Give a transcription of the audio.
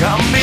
Come